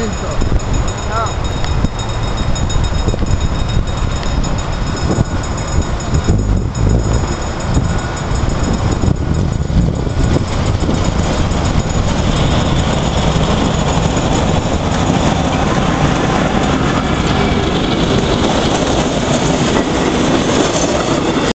winter.